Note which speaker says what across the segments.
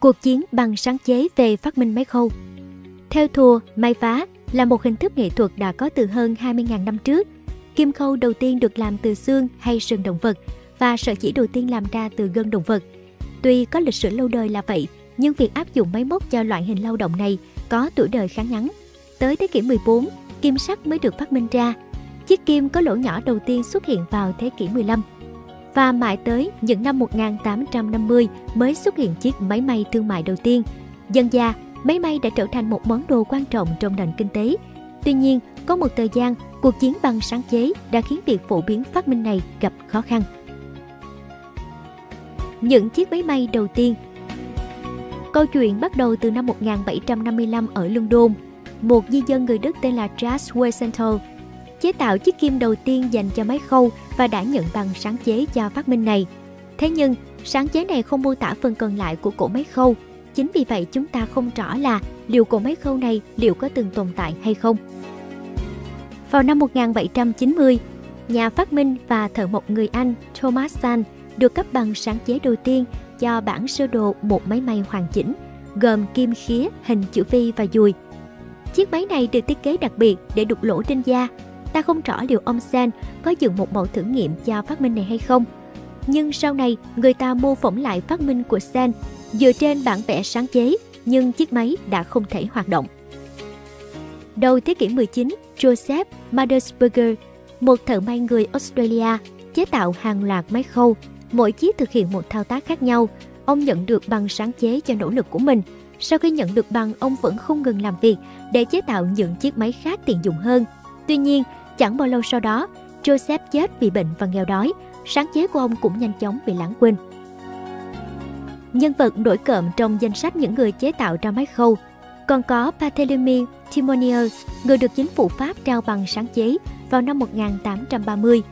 Speaker 1: Cuộc chiến bằng sáng chế về phát minh máy khâu Theo thùa, may phá là một hình thức nghệ thuật đã có từ hơn 20.000 năm trước. Kim khâu đầu tiên được làm từ xương hay sừng động vật và sợi chỉ đầu tiên làm ra từ gân động vật. Tuy có lịch sử lâu đời là vậy, nhưng việc áp dụng máy móc cho loại hình lao động này có tuổi đời khá ngắn. Tới thế kỷ 14, kim sắt mới được phát minh ra. Chiếc kim có lỗ nhỏ đầu tiên xuất hiện vào thế kỷ 15. Và mãi tới những năm 1850 mới xuất hiện chiếc máy may thương mại đầu tiên. Dần dà, máy may đã trở thành một món đồ quan trọng trong nền kinh tế. Tuy nhiên, có một thời gian, cuộc chiến bằng sáng chế đã khiến việc phổ biến phát minh này gặp khó khăn. Những chiếc máy may đầu tiên Câu chuyện bắt đầu từ năm 1755 ở London. Một di dân người Đức tên là Charles Wiesenthal chế tạo chiếc kim đầu tiên dành cho máy khâu và đã nhận bằng sáng chế cho phát minh này. Thế nhưng, sáng chế này không mô tả phần còn lại của cỗ máy khâu. Chính vì vậy chúng ta không rõ là liệu cỗ máy khâu này liệu có từng tồn tại hay không. Vào năm 1790, nhà phát minh và thợ mộc người Anh Thomas Sand được cấp bằng sáng chế đầu tiên cho bản sơ đồ một máy may hoàn chỉnh, gồm kim khía, hình chữ V và dùi. Chiếc máy này được thiết kế đặc biệt để đục lỗ trên da. Ta không rõ liệu ông Sen có dựng một mẫu thử nghiệm cho phát minh này hay không. Nhưng sau này, người ta mô phỏng lại phát minh của Sen dựa trên bản vẽ sáng chế, nhưng chiếc máy đã không thể hoạt động. Đầu thế kỷ 19, Joseph Madersberger, một thợ may người Australia, chế tạo hàng loạt máy khâu Mỗi chiếc thực hiện một thao tác khác nhau. Ông nhận được bằng sáng chế cho nỗ lực của mình. Sau khi nhận được bằng, ông vẫn không ngừng làm việc để chế tạo những chiếc máy khác tiện dụng hơn. Tuy nhiên, chẳng bao lâu sau đó, Joseph chết vì bệnh và nghèo đói. Sáng chế của ông cũng nhanh chóng bị lãng quên. Nhân vật nổi cộm trong danh sách những người chế tạo ra máy khâu còn có Barthélemy Timonier, người được chính phủ Pháp trao bằng sáng chế vào năm 1830.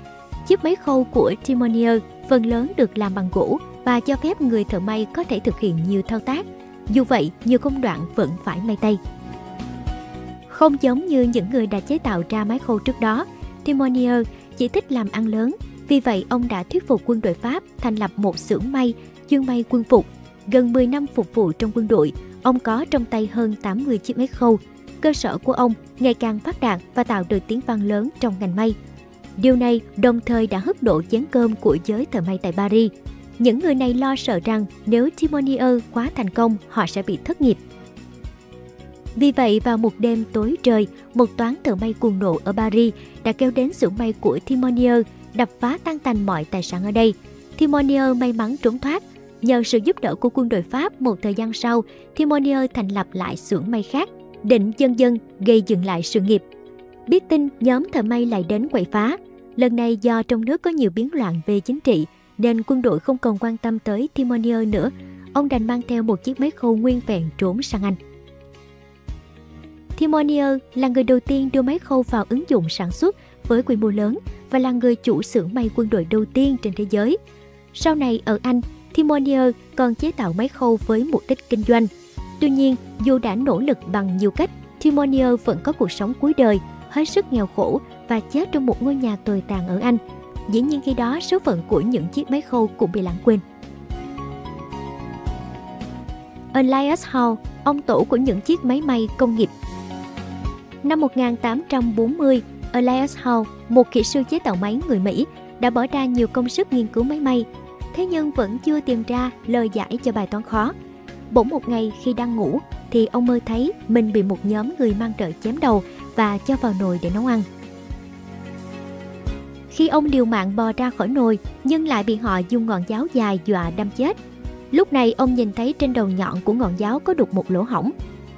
Speaker 1: Chiếc máy khâu của Timonier phần lớn được làm bằng gỗ và cho phép người thợ may có thể thực hiện nhiều thao tác. Dù vậy, nhiều công đoạn vẫn phải may tay. Không giống như những người đã chế tạo ra máy khâu trước đó, Timonier chỉ thích làm ăn lớn. Vì vậy, ông đã thuyết phục quân đội Pháp thành lập một xưởng may chuyên may quân phục. Gần 10 năm phục vụ trong quân đội, ông có trong tay hơn 80 chiếc máy khâu. Cơ sở của ông ngày càng phát đạt và tạo được tiếng vang lớn trong ngành may. Điều này đồng thời đã hất độ chén cơm của giới thợ may tại Paris. Những người này lo sợ rằng nếu Timonier quá thành công, họ sẽ bị thất nghiệp. Vì vậy, vào một đêm tối trời, một toán thợ may cuồng nộ ở Paris đã kéo đến xưởng may của Timonier, đập phá tan tành mọi tài sản ở đây. Timonier may mắn trốn thoát. Nhờ sự giúp đỡ của quân đội Pháp, một thời gian sau, Timonier thành lập lại xưởng may khác, định dân dân gây dừng lại sự nghiệp. Biết tin, nhóm thợ may lại đến quậy phá, Lần này do trong nước có nhiều biến loạn về chính trị, nên quân đội không còn quan tâm tới Timonier nữa. Ông đành mang theo một chiếc máy khâu nguyên vẹn trốn sang Anh. Timonier là người đầu tiên đưa máy khâu vào ứng dụng sản xuất với quy mô lớn và là người chủ xưởng may quân đội đầu tiên trên thế giới. Sau này ở Anh, Timonier còn chế tạo máy khâu với mục đích kinh doanh. Tuy nhiên, dù đã nỗ lực bằng nhiều cách, Timonier vẫn có cuộc sống cuối đời, hết sức nghèo khổ và chết trong một ngôi nhà tồi tàn ở Anh. Dĩ nhiên khi đó số phận của những chiếc máy khâu cũng bị lãng quên. Elias Howe, ông tổ của những chiếc máy may công nghiệp. Năm 1840, Elias Howe, một kỹ sư chế tạo máy người Mỹ, đã bỏ ra nhiều công sức nghiên cứu máy may. Thế nhưng vẫn chưa tìm ra lời giải cho bài toán khó. Bỗng một ngày khi đang ngủ, thì ông mơ thấy mình bị một nhóm người mang trợ chém đầu và cho vào nồi để nấu ăn. Khi ông liều mạng bò ra khỏi nồi, nhưng lại bị họ dùng ngọn giáo dài dọa đâm chết. Lúc này ông nhìn thấy trên đầu nhọn của ngọn giáo có đục một lỗ hổng.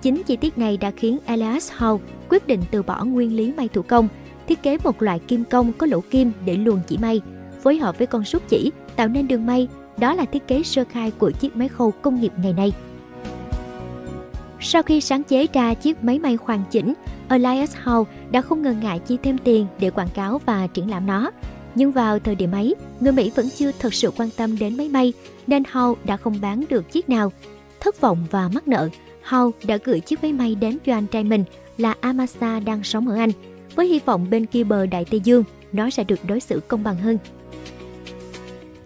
Speaker 1: Chính chi tiết này đã khiến Elias Howe quyết định từ bỏ nguyên lý may thủ công, thiết kế một loại kim công có lỗ kim để luồn chỉ may, phối hợp với con sút chỉ tạo nên đường may. Đó là thiết kế sơ khai của chiếc máy khâu công nghiệp ngày nay. Sau khi sáng chế ra chiếc máy may hoàn chỉnh, Elias Howe đã không ngần ngại chi thêm tiền để quảng cáo và triển lãm nó. Nhưng vào thời điểm ấy, người Mỹ vẫn chưa thật sự quan tâm đến máy may, nên Howe đã không bán được chiếc nào. Thất vọng và mắc nợ, Hau đã gửi chiếc máy bay đến cho anh trai mình là Amasa đang sống ở Anh, với hy vọng bên kia bờ Đại Tây Dương nó sẽ được đối xử công bằng hơn.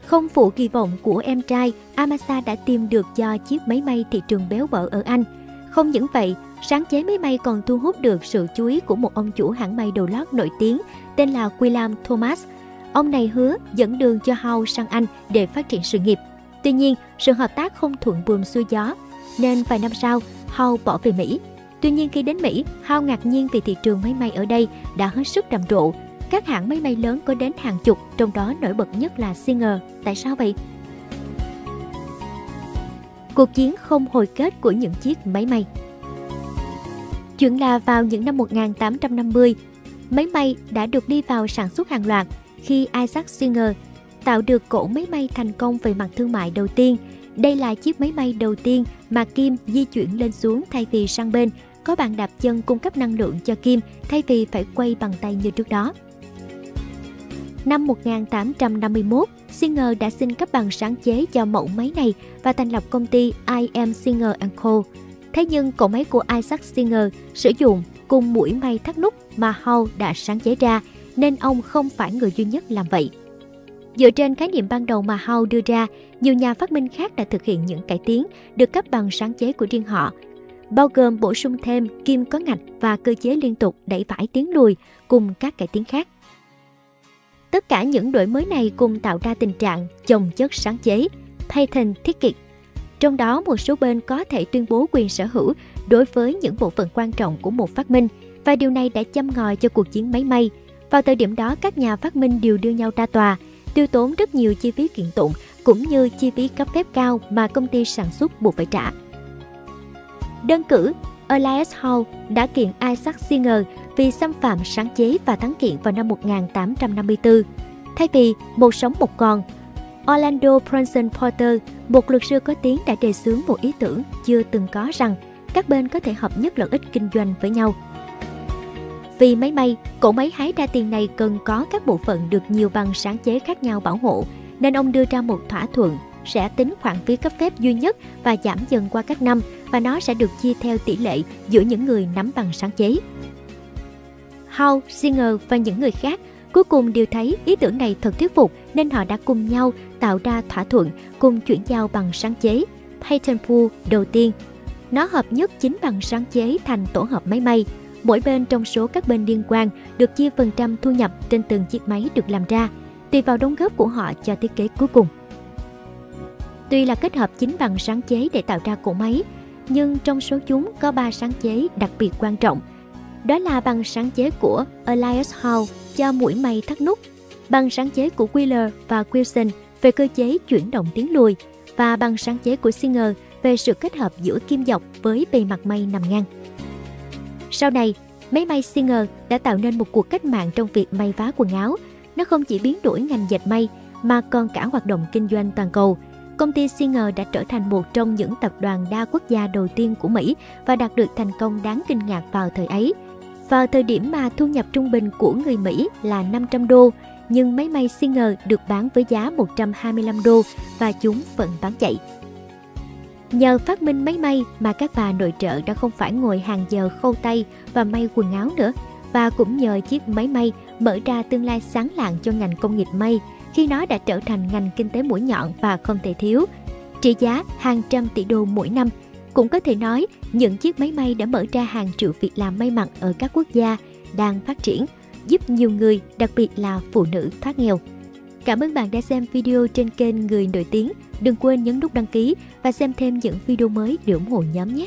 Speaker 1: Không phụ kỳ vọng của em trai, Amasa đã tìm được cho chiếc máy bay thị trường béo bở ở Anh. Không những vậy, sáng chế máy bay còn thu hút được sự chú ý của một ông chủ hãng may đồ lót nổi tiếng tên là William Thomas. Ông này hứa dẫn đường cho Howe sang Anh để phát triển sự nghiệp. Tuy nhiên, sự hợp tác không thuận buồm xuôi gió, nên vài năm sau, Hao bỏ về Mỹ. Tuy nhiên khi đến Mỹ, Hao ngạc nhiên vì thị trường máy may ở đây đã hết sức rầm rộ. Các hãng máy may lớn có đến hàng chục, trong đó nổi bật nhất là Singer. Tại sao vậy? Cuộc chiến không hồi kết của những chiếc máy may Chuyện là vào những năm 1850, máy may đã được đi vào sản xuất hàng loạt khi Isaac Singer tạo được cỗ máy may thành công về mặt thương mại đầu tiên. Đây là chiếc máy may đầu tiên mà kim di chuyển lên xuống thay vì sang bên, có bàn đạp chân cung cấp năng lượng cho kim thay vì phải quay bằng tay như trước đó. Năm 1851, Singer đã xin cấp bằng sáng chế cho mẫu máy này và thành lập công ty I.M. Singer Co. Thế nhưng cỗ máy của Isaac Singer sử dụng cùng mũi may thắt nút mà Hall đã sáng chế ra, nên ông không phải người duy nhất làm vậy. Dựa trên khái niệm ban đầu mà Howe đưa ra, nhiều nhà phát minh khác đã thực hiện những cải tiến được cấp bằng sáng chế của riêng họ, bao gồm bổ sung thêm kim có ngạch và cơ chế liên tục đẩy vải tiến lùi cùng các cải tiến khác. Tất cả những đổi mới này cùng tạo ra tình trạng chồng chất sáng chế, patent thiết kiệt. Trong đó một số bên có thể tuyên bố quyền sở hữu đối với những bộ phận quan trọng của một phát minh và điều này đã châm ngòi cho cuộc chiến máy may. Vào thời điểm đó, các nhà phát minh đều đưa nhau ra tòa, tiêu tốn rất nhiều chi phí kiện tụng cũng như chi phí cấp phép cao mà công ty sản xuất buộc phải trả. Đơn cử, Elias Hall đã kiện Isaac Singer vì xâm phạm sáng chế và thắng kiện vào năm 1854. Thay vì một sống một con, Orlando Bronson Porter, một luật sư có tiếng đã đề xướng một ý tưởng chưa từng có rằng các bên có thể hợp nhất lợi ích kinh doanh với nhau. Vì máy may, cỗ máy hái ra tiền này cần có các bộ phận được nhiều bằng sáng chế khác nhau bảo hộ, nên ông đưa ra một thỏa thuận sẽ tính khoản phí cấp phép duy nhất và giảm dần qua các năm và nó sẽ được chia theo tỷ lệ giữa những người nắm bằng sáng chế. Howe, Singer và những người khác cuối cùng đều thấy ý tưởng này thật thuyết phục nên họ đã cùng nhau tạo ra thỏa thuận cùng chuyển giao bằng sáng chế patent pool đầu tiên. Nó hợp nhất chính bằng sáng chế thành tổ hợp máy may. Mỗi bên trong số các bên liên quan được chia phần trăm thu nhập trên từng chiếc máy được làm ra, tùy vào đóng góp của họ cho thiết kế cuối cùng. Tuy là kết hợp chính bằng sáng chế để tạo ra cỗ máy, nhưng trong số chúng có 3 sáng chế đặc biệt quan trọng. Đó là bằng sáng chế của Elias Howe cho mũi may thắt nút, bằng sáng chế của Wheeler và Wilson về cơ chế chuyển động tiến lùi và bằng sáng chế của Singer về sự kết hợp giữa kim dọc với bề mặt may nằm ngang. Sau này, máy may Singer đã tạo nên một cuộc cách mạng trong việc may vá quần áo. Nó không chỉ biến đổi ngành dệt may mà còn cả hoạt động kinh doanh toàn cầu – công ty Singer đã trở thành một trong những tập đoàn đa quốc gia đầu tiên của Mỹ và đạt được thành công đáng kinh ngạc vào thời ấy. Vào thời điểm mà thu nhập trung bình của người Mỹ là 500 đô, nhưng máy may Singer được bán với giá 125 đô và chúng vẫn bán chạy. Nhờ phát minh máy may mà các bà nội trợ đã không phải ngồi hàng giờ khâu tay và may quần áo nữa, và cũng nhờ chiếc máy may mở ra tương lai sáng lạng cho ngành công nghiệp may khi nó đã trở thành ngành kinh tế mũi nhọn và không thể thiếu. Trị giá hàng trăm tỷ đô mỗi năm, cũng có thể nói những chiếc máy may đã mở ra hàng triệu việc làm may mặc ở các quốc gia đang phát triển, giúp nhiều người, đặc biệt là phụ nữ thoát nghèo. Cảm ơn bạn đã xem video trên kênh Người Nổi Tiếng. Đừng quên nhấn nút đăng ký và xem thêm những video mới để ủng hộ nhóm nhé!